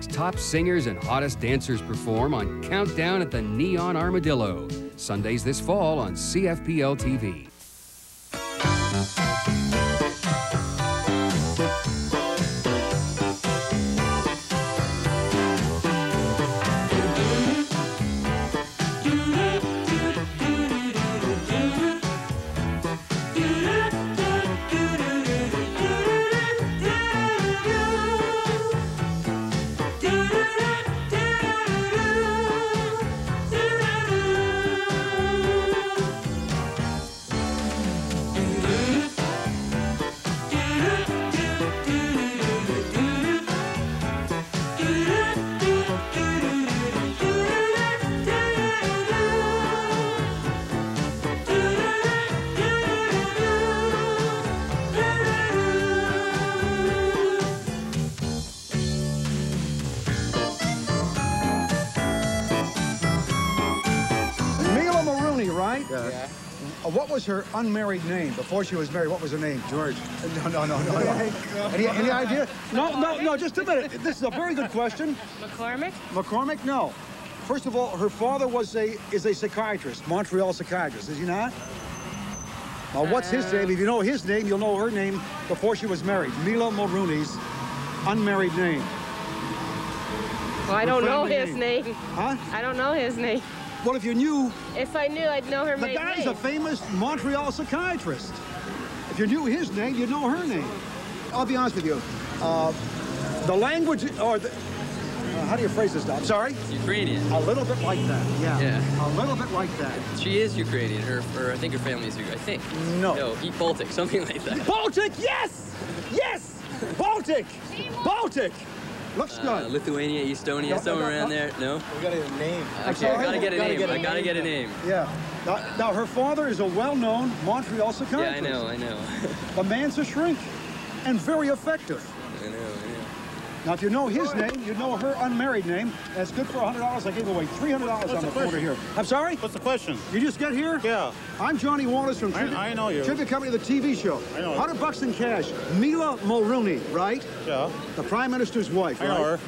Top singers and hottest dancers perform on Countdown at the Neon Armadillo. Sundays this fall on CFPL TV. Uh, what was her unmarried name before she was married? What was her name? George. No, no, no, no. no. Oh any, any idea? No, no, no. Just a minute. This is a very good question. McCormick? McCormick? No. First of all, her father was a is a psychiatrist, Montreal psychiatrist. Is he not? Now, what's his uh. name? If you know his name, you'll know her name before she was married. Mila Mulroney's unmarried name. Well, I don't know his name. name. Huh? I don't know his name. Well, if you knew If I knew, I'd know her The maiden guy's name. a famous Montreal psychiatrist. If you knew his name, you'd know her name. I'll be honest with you. Uh, the language, or the, uh, how do you phrase this now? I'm sorry? Ukrainian. A little bit like that, yeah. Yeah. A little bit like that. She is Ukrainian. Her, her I think her family is Ukrainian. I think. No. No, eat Baltic, something like that. Baltic, yes! Yes! Baltic! Baltic! Looks Uh, good. Lithuania, Estonia, No, no, somewhere no, around no. there. No. We got a name. Okay, sorry? I gotta get a Gotta name. get a I gotta name. get a name. Yeah. Now, now, her father is a well-known Montreal psychiatrist. Yeah, I know, I know. The man's a shrink and very effective. I know, I know. Now, if you know his name, you know her unmarried name. That's good for $100. I gave away $300 on What's the the quarter here. I'm sorry? What's the question? You just get here? Yeah. I'm Johnnie Walters from I- Trivia, I know you. Trivia Company, the TV show. I know. 100 bucks in cash. Mila Mulroney, right? Yeah. The Prime Minister's wife, I right? know her.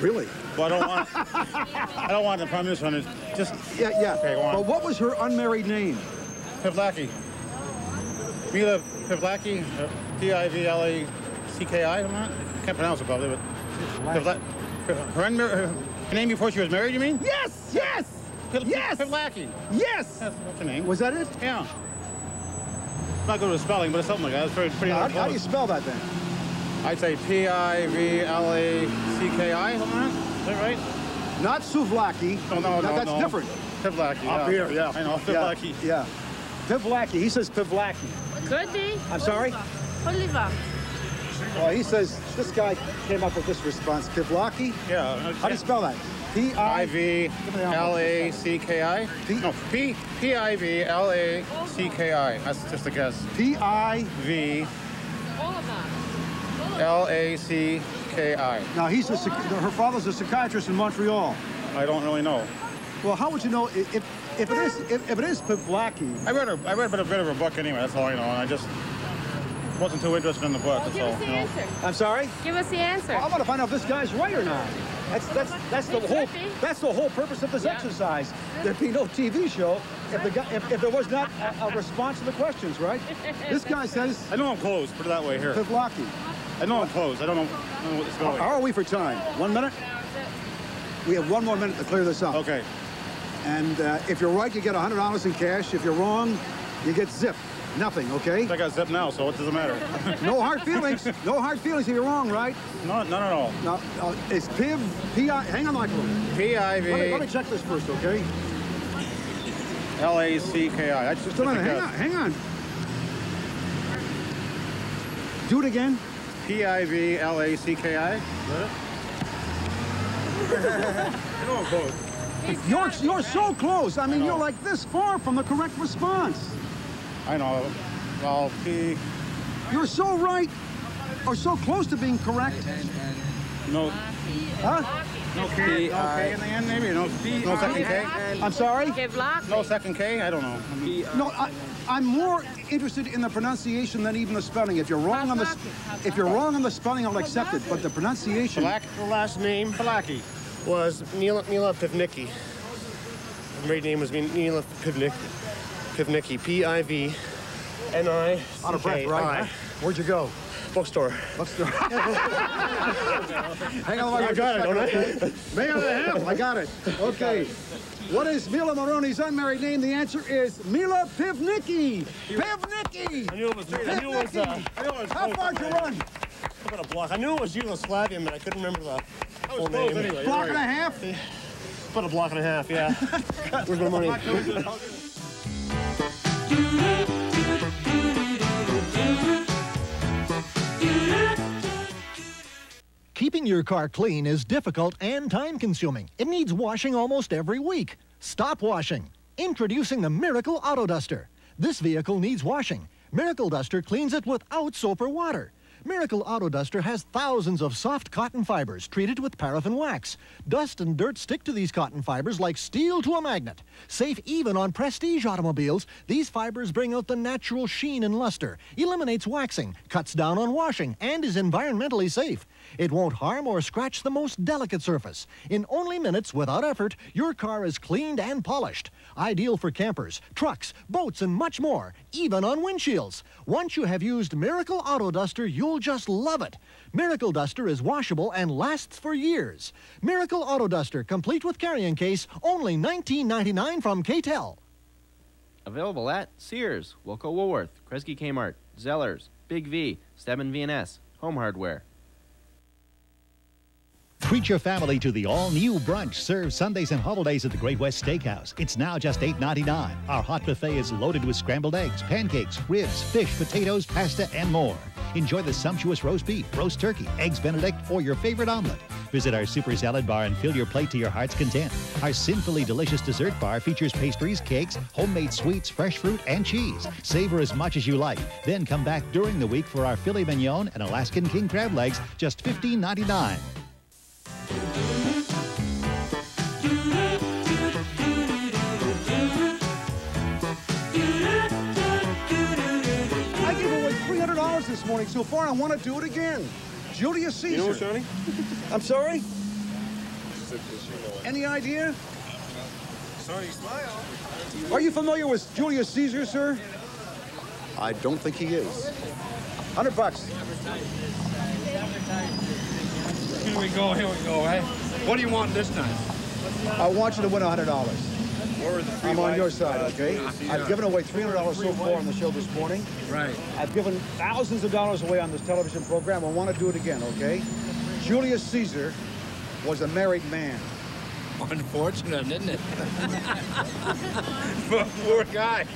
Really? But I don't want. I don't want the prime minister on. Just Yeah, yeah. Okay, go on. But what was her unmarried name? Pivlaki. Mila Pivlaki. uh, P-I-V-L-A-C-K-I. I'm not. Can't pronounce it probably, but Pivla- her, unmar- her name before she was married. You mean? Yes! Yes! Piv- Yes! Pivlaki. Yes! That's, that's her name. Was that it? Yeah. Not good with spelling, but it's something like that. It's pretty, pretty How, how do you spell that then? I'd say P-I-V-L-A-C-K-I, something like that. Is that right? Not Souvlaki. No, no, no, That's no. different. Pivlaki. Up here, yeah. I know, Pivlaki. Yeah. yeah. Pivlaki. He says Pivlaki. Could be. I'm sorry? Oliva. Well, he says this guy came up with this response. Pivlaki. Yeah. How do you spell that? P I V L A C K I. No, P P I V L A C K I. That's just a guess. P I. V. L A C K I. Now he's a her father's a psychiatrist in Montreal. I don't really know. Well, how would you know if if it is if, if it is Pivlaki? I read a, I read a bit, of her book anyway. That's all I know. And I just wasn't too interested in the book. Well, give all. us the you know. answer. I'm sorry. Give us the answer. Well, I want to find out if this guy's right or not. That's that's that's the whole that's the whole purpose of this Yeah. exercise. There'd be no TV show if the guy if, if there was not a, a response to the questions, right? This guy says I know I'm close. Put it that way here. Pivlaki. I know I'm close. I don't know, I don't know what it's going. How are we for time? One minute. We have one more minute to clear this up. Okay. And uh, if you're right, you get $100 in cash. If you're wrong, you get zip. Nothing, okay? I got zip now, so what does it matter? No hard feelings. No hard feelings if you're wrong, right? no, none at all. Now, uh, it's Piv, P-I, hang on, Michael. P I Let me, let me check this first, okay? L A C K I. That's Just just a minute, hang on, hang on. Do it again. P I V L A C K I. You're, you're so close. I mean, you're like this far from the correct response. I know. Well, P. You're so right, or so close to being correct. No, Huh? no K, no K in the end, maybe? No, no second K? I'm sorry? No second K? I don't know. I mean, No, I, I'm more interested in the pronunciation than even the spelling. If you're wrong on the if you're wrong on the spelling, I'll accept it. But the pronunciation. Black, the last name Palaki. was Mila, Mila Pivnicki. Her maiden name was Mila Pivnick, Pivnicki. P-I-V. N-I. Out of breath, right? Where'd you go? Bookstore. Let's do. Hang on, I got it, don't I? Mayor of the Hill, I got it. Okay. What is Mila Mulroney's unmarried name? The answer is Mila Pivnicki. Pivnicki. I knew it was, I knew it was, uh, I knew it was How far did you run? About a block. I knew it was Yugoslavian, but I couldn't remember the full name. Block and a half. About a block and a half, yeah. Where's my money? Keeping your car clean is difficult and time consuming. It needs washing almost every week. Stop washing. Introducing the Miracle Auto Duster. This vehicle needs washing. Miracle Duster cleans it without soap or water. Miracle Auto Duster has thousands of soft cotton fibers treated with paraffin wax. Dust and dirt stick to these cotton fibers like steel to a magnet. Safe even on prestige automobiles, these fibers bring out the natural sheen and luster, eliminates waxing, cuts down on washing, and is environmentally safe. It won't harm or scratch the most delicate surface. In only minutes, without effort, your car is cleaned and polished. Ideal for campers, trucks, boats, and much more, even on windshields. Once you have used Miracle Auto Duster, you'll just love it. Miracle Duster is washable and lasts for years. Miracle Auto Duster, complete with carrying case, only $19.99 from K-tel. Available at Sears, Woolco Woolworth, Kresge Kmart, Zellers, Big V, Stedman V&S, Home Hardware. Treat your family to the all-new brunch served Sundays and holidays at the Great West Steakhouse. It's now just $8.99. Our hot buffet is loaded with scrambled eggs, pancakes, ribs, fish, potatoes, pasta, and more. Enjoy the sumptuous roast beef, roast turkey, eggs benedict, or your favorite omelet. Visit our super salad bar and fill your plate to your heart's content. Our sinfully delicious dessert bar features pastries, cakes, homemade sweets, fresh fruit, and cheese. Savor as much as you like. Then come back during the week for our filet mignon and Alaskan king crab legs, just $15.99. morning so far. I want to do it again. Julius Caesar. You know, Johnny? I'm sorry? Any idea? Sorry, smile. Are you familiar with Julius Caesar, sir? I don't think he is. 100 bucks. Here we go, here we go, eh? What do you want this time? I want you to win $100. Where are the three I'm on your side, uh, okay? I've given away $300 so far on the show this morning. Right. I've given thousands of dollars away on this television program. I want to do it again, okay? Julius Caesar was a married man. Unfortunate, isn't it? Poor guy.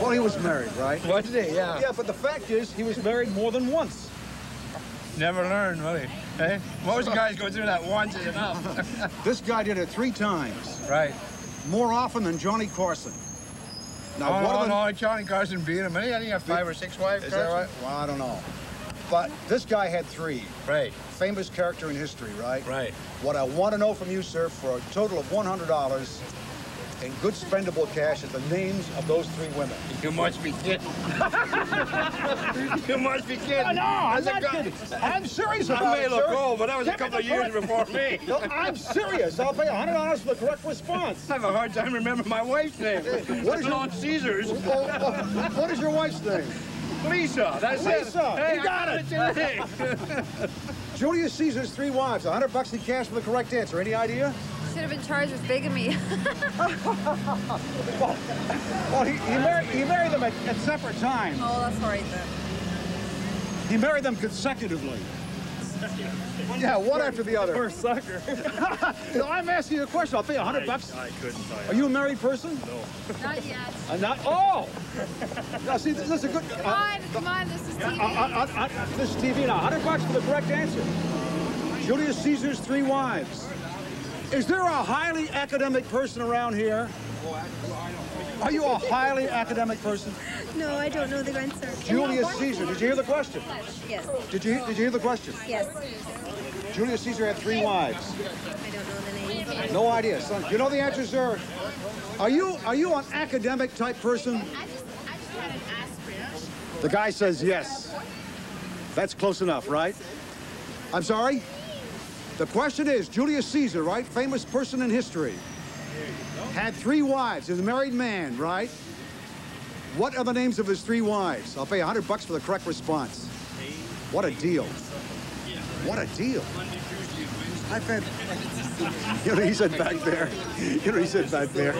Well, he was married, right? Was he? Yeah. Yeah, but the fact is, he was married more than once. Never learned, will he? Eh? Most guys go through that once is enough. This guy did it three times, right. more often than Johnny Carson. Now, oh, of no, no, Johnny Carson beat him. I think he had five or six wives. is that right? Well, I don't know. But this guy had three. Right, Famous character in history, right? right. What I want to know from you, sir, for a total of $100 in good spendable cash is the names of those three women. You must be kidding. you must be kidding. No, I'm not kidding. I'm serious I may look old, but that was a Give me couple of years before me. No, I'm serious. I'll pay $100 for the correct response. I have a hard time remembering my wife's name. What is your- Lord Caesar's? Oh, oh, oh, what is your wife's name? Lisa. That's it. Lisa, Hey, you I got it. Julius Caesar's three wives, 100 bucks in cash for the correct answer. Any idea? Should have been charged with bigamy. Well, he, he, married, he married them at, at separate times. oh, that's all right then. He married them consecutively. Yeah, one after the other. Poor sucker. No, I'm asking you a question. I'll pay a hundred bucks. I couldn't tell Are you a married person? No. Not yet. I'm not. Oh! Now, see, this is a good. Come Uh, on, come on, this is TV. uh, uh, uh, uh, this is TV now. 100 bucks for the correct answer. Julius Caesar's three wives. Is there a highly academic person around here? Are you a highly academic person? No, I don't know the answer. Julius Caesar. Did you hear the question? Yes. Did you Did you hear the question? Yes. Julius Caesar had three wives. I don't know the name. No idea, son. You know the answer, sir? Are you Are you an academic type person? I just I just had an aspirant. The guy says yes. That's close enough, right? I'm sorry? The question is, Julius Caesar, right? Famous person in history. Had three wives. He's a married man, right? What are the names of his three wives? I'll pay a 100 bucks for the correct response. What a deal. What a deal. I've had... You know, he said back there. You know, he said back there.